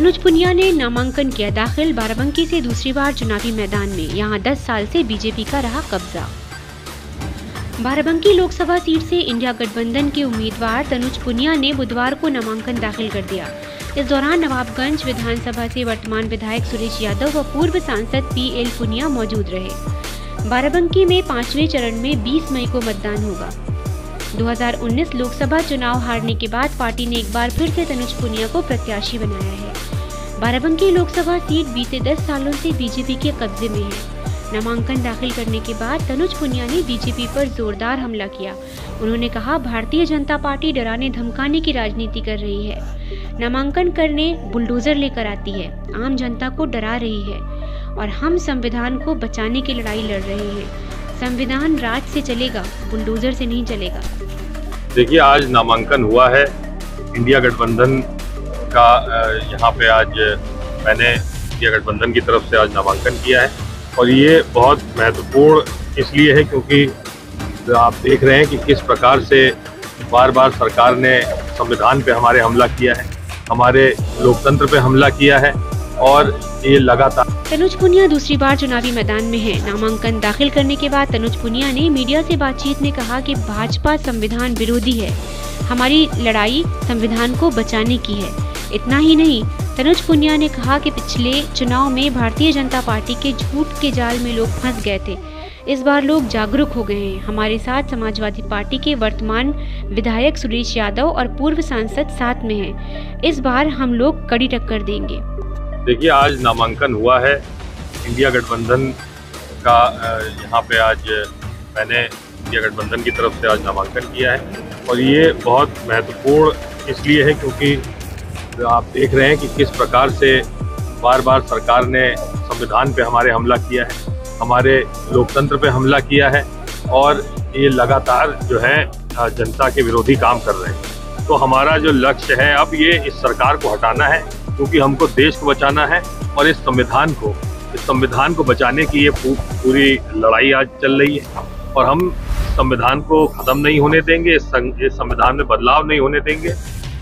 पुनिया ने नामांकन किया दाखिल, बाराबंकी से दूसरी बार चुनावी मैदान में, यहाँ 10 साल से बीजेपी का रहा कब्जा। बाराबंकी लोकसभा सीट से इंडिया गठबंधन के उम्मीदवार तनुज पुनिया ने बुधवार को नामांकन दाखिल कर दिया। इस दौरान नवाबगंज विधानसभा से वर्तमान विधायक सुरेश यादव व पूर्व सांसद पी एल पुनिया मौजूद रहे। बाराबंकी में पाँचवें चरण में 20 मई को मतदान होगा। 2019 लोकसभा चुनाव हारने के बाद पार्टी ने एक बार फिर से तनुज पुनिया को प्रत्याशी बनाया है। बाराबंकी लोकसभा सीट बीते 10 सालों से बीजेपी के कब्जे में है। नामांकन दाखिल करने के बाद तनुज पुनिया ने बीजेपी पर जोरदार हमला किया। उन्होंने कहा, भारतीय जनता पार्टी डराने धमकाने की राजनीति कर रही है। नामांकन करने बुलडोजर लेकर आती है। आम जनता को डरा रही है और हम संविधान को बचाने की लड़ाई लड़ रहे हैं। संविधान राज से चलेगा, बुलडोजर से नहीं चलेगा। देखिए, आज नामांकन हुआ है। इंडिया गठबंधन का यहाँ पे आज मैंने इंडिया गठबंधन की तरफ़ से आज नामांकन किया है। और ये बहुत महत्वपूर्ण इसलिए है क्योंकि आप देख रहे हैं कि किस प्रकार से बार बार सरकार ने संविधान पे हमारे हमला किया है, हमारे लोकतंत्र पे हमला किया है और ये लगातार तनुज पुनिया दूसरी बार चुनावी मैदान में है। नामांकन दाखिल करने के बाद तनुज पुनिया ने मीडिया से बातचीत में कहा कि भाजपा संविधान विरोधी है। हमारी लड़ाई संविधान को बचाने की है। इतना ही नहीं, तनुज पुनिया ने कहा कि पिछले चुनाव में भारतीय जनता पार्टी के झूठ के जाल में लोग फंस गए थे। इस बार लोग जागरूक हो गए हैं। हमारे साथ समाजवादी पार्टी के वर्तमान विधायक सुरेश यादव और पूर्व सांसद साथ में हैं। इस बार हम लोग कड़ी टक्कर देंगे। देखिए, आज नामांकन हुआ है। इंडिया गठबंधन का यहाँ पे आज मैंने इंडिया गठबंधन की तरफ़ से आज नामांकन किया है। और ये बहुत महत्वपूर्ण इसलिए है क्योंकि आप देख रहे हैं कि किस प्रकार से बार बार सरकार ने संविधान पे हमारे हमला किया है, हमारे लोकतंत्र पे हमला किया है और ये लगातार जो है जनता के विरोधी काम कर रहे हैं। तो हमारा जो लक्ष्य है, अब ये इस सरकार को हटाना है। क्योंकि हमको देश को बचाना है और इस संविधान को इस संविधान को बचाने की ये पूरी लड़ाई आज चल रही है और हम संविधान को खत्म नहीं होने देंगे इस संविधान में बदलाव नहीं होने देंगे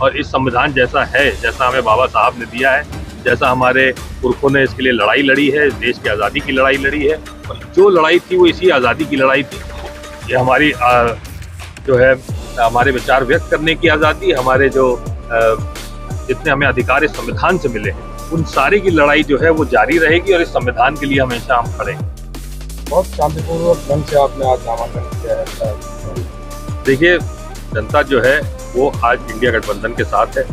और इस संविधान जैसा है जैसा हमें बाबा साहब ने दिया है जैसा हमारे पुरखों ने इसके लिए लड़ाई लड़ी है देश की आज़ादी की लड़ाई लड़ी है और जो लड़ाई थी वो इसी आज़ादी की लड़ाई थी। ये हमारी आ, जो है हमारे विचार व्यक्त करने की आज़ादी हमारे जो जितने हमें अधिकार इस संविधान से मिले हैं उन सारी की लड़ाई जो है वो जारी रहेगी और इस संविधान के लिए हमेशा हम खड़े बहुत शांतिपूर्वक ढंग से आपने आज नामांकन किया है देखिए जनता जो है वो आज इंडिया गठबंधन के साथ है।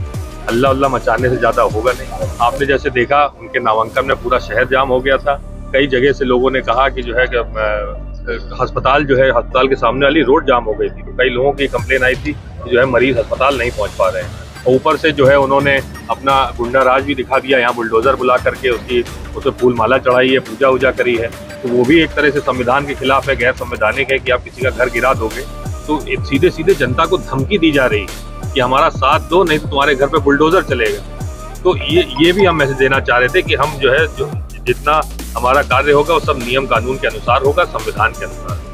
अल्लाह अल्लाह मचाने से ज़्यादा होगा नहीं। आपने जैसे देखा उनके नामांकन में पूरा शहर जाम हो गया था। कई जगह से लोगों ने कहा कि जो है कि अस्पताल जो है अस्पताल के सामने वाली रोड जाम हो गई थी। तो कई लोगों की कंप्लेन आई थी कि जो है मरीज़ अस्पताल नहीं पहुँच पा रहे हैं। ऊपर से जो है उन्होंने अपना गुंडा राज भी दिखा दिया, यहाँ बुलडोजर बुला करके उसकी उसे फूल माला चढ़ाई है पूजा वूजा करी है। तो वो भी एक तरह से संविधान के खिलाफ है गैर संवैधानिक है कि आप किसी का घर गिरा दोगे। तो सीधे सीधे जनता को धमकी दी जा रही है कि हमारा साथ दो, नहीं तो तुम्हारे घर पे बुलडोजर चलेगा। तो ये ये भी हम मैसेज देना चाह रहे थे कि हम जो है, जो जितना हमारा कार्य होगा, वो सब नियम कानून के अनुसार होगा, संविधान के अनुसार।